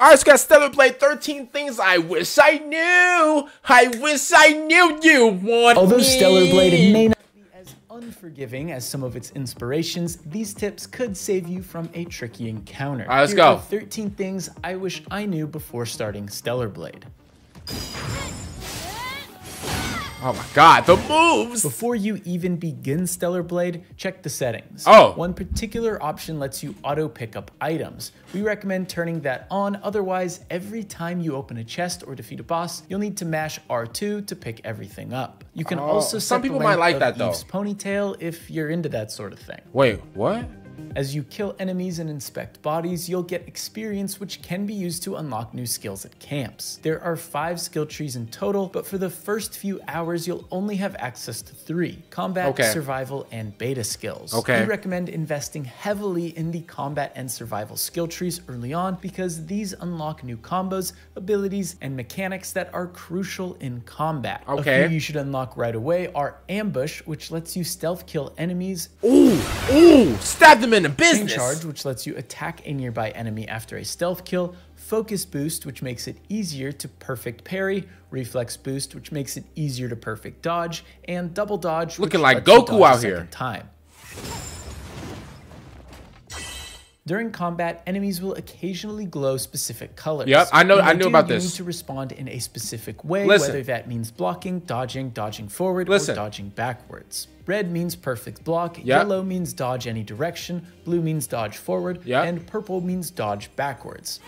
All right, so got Stellar Blade 13 things I wish I knew. I wish I knew you want Although me. Stellar Blade may not be as unforgiving as some of its inspirations, these tips could save you from a tricky encounter. All right, let's Here go. 13 things I wish I knew before starting Stellar Blade. Oh my god, the moves. Before you even begin Stellar Blade, check the settings. Oh. One particular option lets you auto pick up items. We recommend turning that on, otherwise, every time you open a chest or defeat a boss, you'll need to mash R2 to pick everything up. You can Oh, also some set the people might like that, though. Eve's ponytail if you're into that sort of thing. Wait, what? As you kill enemies and inspect bodies, you'll get experience which can be used to unlock new skills at camps. There are five skill trees in total, but for the first few hours, you'll only have access to three combat, Okay. survival, and beta skills. Okay. We recommend investing heavily in the combat and survival skill trees early on because these unlock new combos, abilities, and mechanics that are crucial in combat. Okay. A few you should unlock right away are Ambush, which lets you stealth kill enemies, Ooh, ooh, stab them in the Chain business. Charge, which lets you attack a nearby enemy after a stealth kill. Focus Boost, which makes it easier to perfect parry. Reflex Boost, which makes it easier to perfect dodge. And Double Dodge, Looking which like you Goku out here. Time. During combat, enemies will occasionally glow specific colors. Yep, I know- I knew do, about you this. need to respond in a specific way, Listen. whether that means blocking, dodging, dodging forward, Listen. or dodging backwards. Red means perfect block, Yep. yellow means dodge any direction, blue means dodge forward, Yep. and purple means dodge backwards.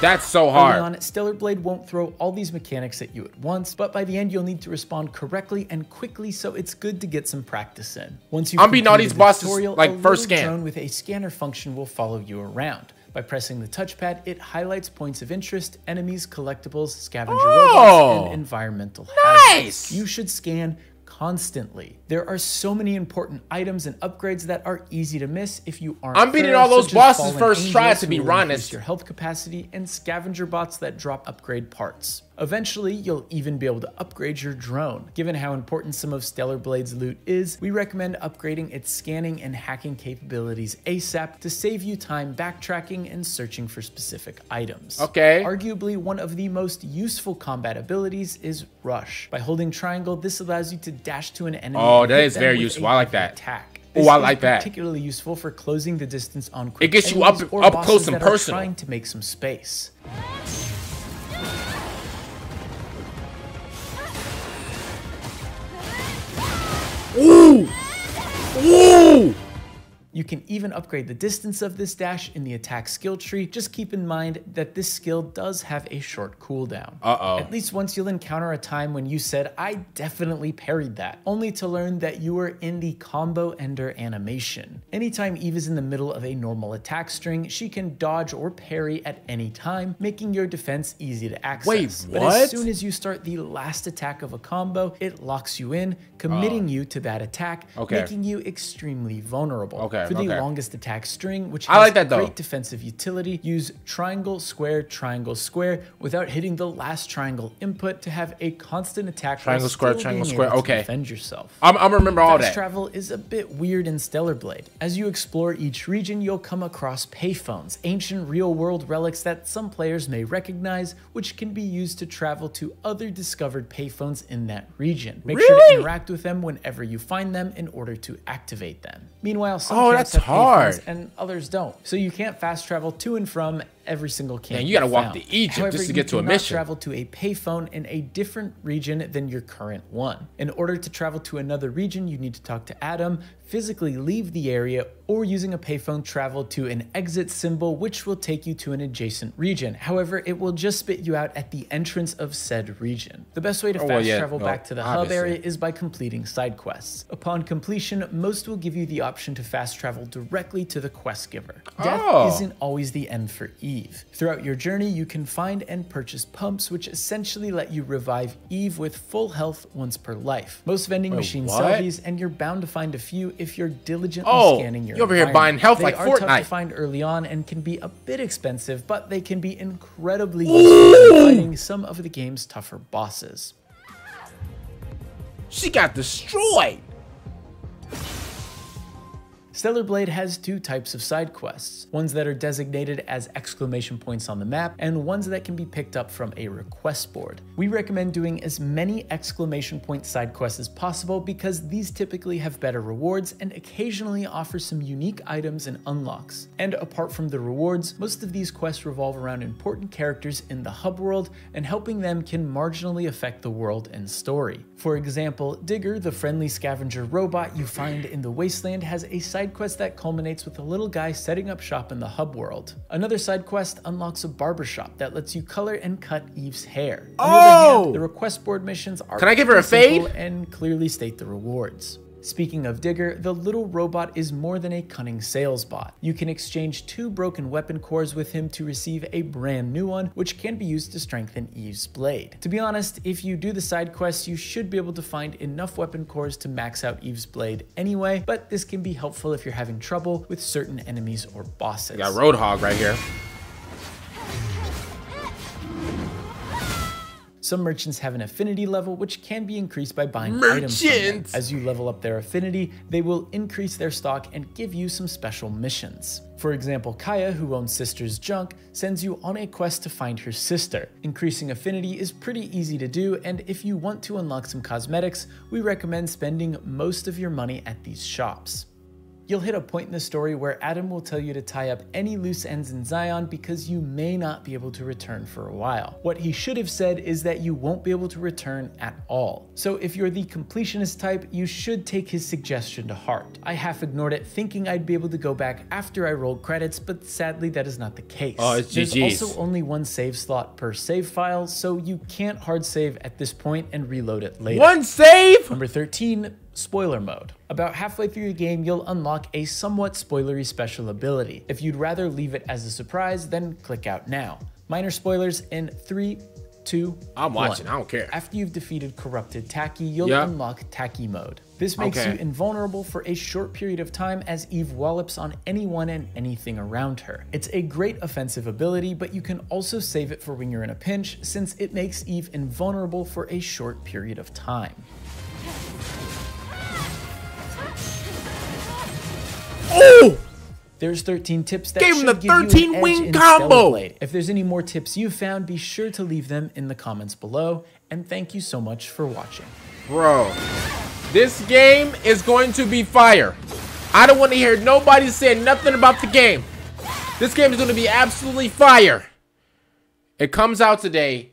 That's so Early hard. on, Stellar Blade won't throw all these mechanics at you at once, but by the end you'll need to respond correctly and quickly, so it's good to get some practice in. Once you I'm beating all these bosses, like, a first scan. drone with a scanner function will follow you around. By pressing the touchpad, it highlights points of interest, enemies, collectibles, scavenger Oh. robots, and environmental hazards. You should scan constantly. There are so many important items and upgrades that are easy to miss if you aren't. I'm beating all those bosses first try, to be honest. Your health capacity and scavenger bots that drop upgrade parts. Eventually, you'll even be able to upgrade your drone. Given how important some of Stellar Blade's loot is, we recommend upgrading its scanning and hacking capabilities ASAP to save you time backtracking and searching for specific items. Okay. Arguably, one of the most useful combat abilities is Rush. By holding triangle, this allows you to dash to an enemy. Oh, that is very useful. I like that. Attack. Oh, This I is like that. Particularly useful for closing the distance on quick It gets you up- up close and personal. trying to make some space. Can even upgrade the distance of this dash in the attack skill tree. Just keep in mind that this skill does have a short cooldown. Uh-oh. At least once you'll encounter a time when you said, I definitely parried that, only to learn that you were in the combo ender animation. Anytime Eve is in the middle of a normal attack string, she can dodge or parry at any time, making your defense easy to access. Wait, what? But as soon as you start the last attack of a combo, it locks you in, committing uh. you to that attack. Okay. making you extremely vulnerable. Okay, For the okay. longest attack string, which I like that, though. great defensive utility, use triangle, square, triangle, square without hitting the last triangle input to have a constant attack. Triangle, square, triangle, square. Okay. Defend yourself. I'm, I'm remember all Fast that. travel is a bit weird in Stellar Blade. As you explore each region, you'll come across payphones, ancient real-world relics that some players may recognize, which can be used to travel to other discovered payphones in that region. Make sure to interact with them whenever you find them in order to activate them. Meanwhile, some Oh, camps that's have hard. and others don't, so you can't fast travel to and from every single camp. Man, you gotta walk found. to Egypt However, just to get to a mission. travel to a payphone in a different region than your current one. In order to travel to another region, you need to talk to Adam, physically leave the area, or using a payphone travel to an exit symbol, which will take you to an adjacent region. However, it will just spit you out at the entrance of said region. The best way to Oh, fast well, yeah, travel well, back to the hub area is by completing side quests. Upon completion, most will give you the option to fast travel directly to the quest giver. Death Oh. isn't always the end for Eve. Throughout your journey, you can find and purchase pumps, which essentially let you revive Eve with full health once per life. Most vending machines sell these, and you're bound to find a few if you're diligently Oh, scanning your Oh, you over here buying health they like are tough Fortnite. to find early on and can be a bit expensive, but they can be incredibly useful in fighting some of the game's tougher bosses. She got destroyed. Stellar Blade has two types of side quests, ones that are designated as exclamation points on the map, and ones that can be picked up from a request board. We recommend doing as many exclamation point side quests as possible because these typically have better rewards and occasionally offer some unique items and unlocks. And apart from the rewards, most of these quests revolve around important characters in the hub world, and helping them can marginally affect the world and story. For example, Digger, the friendly scavenger robot you find in the Wasteland, has a side quest that culminates with a little guy setting up shop in the hub world. Another side quest unlocks a barbershop that lets you color and cut Eve's hair. On the other hand, Oh! the request board missions are Can I give her a fade? and clearly state the rewards. Speaking of Digger, the little robot is more than a cunning sales bot. You can exchange two broken weapon cores with him to receive a brand new one, which can be used to strengthen Eve's blade. To be honest, if you do the side quests, you should be able to find enough weapon cores to max out Eve's blade anyway, but this can be helpful if you're having trouble with certain enemies or bosses. Got Roadhog right here. Some merchants have an affinity level, which can be increased by buying items from them. Merchants! As you level up their affinity, they will increase their stock and give you some special missions. For example, Kaya, who owns Sister's Junk, sends you on a quest to find her sister. Increasing affinity is pretty easy to do, and if you want to unlock some cosmetics, we recommend spending most of your money at these shops. You'll hit a point in the story where Adam will tell you to tie up any loose ends in Xion because you may not be able to return for a while. What he should have said is that you won't be able to return at all. So if you're the completionist type, you should take his suggestion to heart. I half ignored it thinking I'd be able to go back after I rolled credits, but sadly that is not the case. Oh, it's There's GG's. also only one save slot per save file, so you can't hard save at this point and reload it later. One save. Number 13, spoiler mode. About halfway through the game, you'll unlock a somewhat spoilery special ability. If you'd rather leave it as a surprise, then click out now. Minor spoilers in three, two, I'm watching. one. I don't care. After you've defeated corrupted Tachy, you'll Yeah. unlock Tachy mode. This makes Okay. you invulnerable for a short period of time as Eve wallops on anyone and anything around her. It's a great offensive ability, but you can also save it for when you're in a pinch, since it makes Eve invulnerable for a short period of time. Oh! There's 13 tips that Gave him should the give you an 13 edge wing in combo. Blade. If there's any more tips you found, be sure to leave them in the comments below. And thank you so much for watching. Bro, this game is going to be fire. I don't want to hear nobody say nothing about the game. This game is going to be absolutely fire. It comes out today.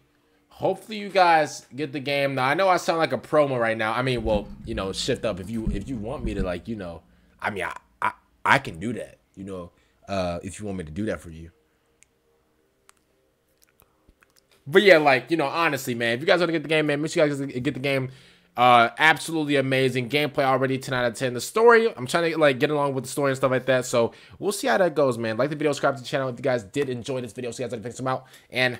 Hopefully you guys get the game. Now I know I sound like a promo right now. I mean, well, you know, shift up if you if you want me to like, you know, I mean, I I, can do that. You know, uh, if you want me to do that for you. But yeah, like, you know, honestly, man, if you guys want to get the game, man, make sure you guys get the game. Uh, absolutely amazing gameplay already, 10 out of 10. The story, I'm trying to like get along with the story and stuff like that. So we'll see how that goes, man. Like the video, subscribe to the channel if you guys did enjoy this video. So you guys have to fix them out. And